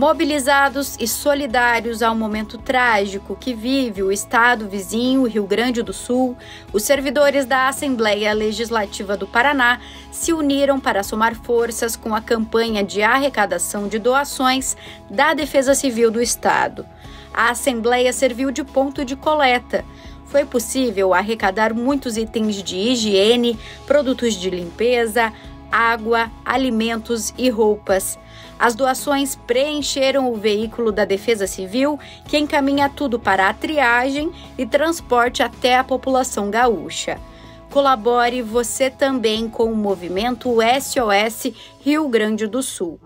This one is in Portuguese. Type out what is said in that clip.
Mobilizados e solidários ao momento trágico que vive o estado vizinho Rio Grande do Sul, os servidores da Assembleia Legislativa do Paraná se uniram para somar forças com a campanha de arrecadação de doações da Defesa Civil do Estado. A Assembleia serviu de ponto de coleta. Foi possível arrecadar muitos itens de higiene, produtos de limpeza, água, alimentos e roupas. As doações preencheram o veículo da Defesa Civil, que encaminha tudo para a triagem e transporte até a população gaúcha. Colabore você também com o movimento SOS Rio Grande do Sul.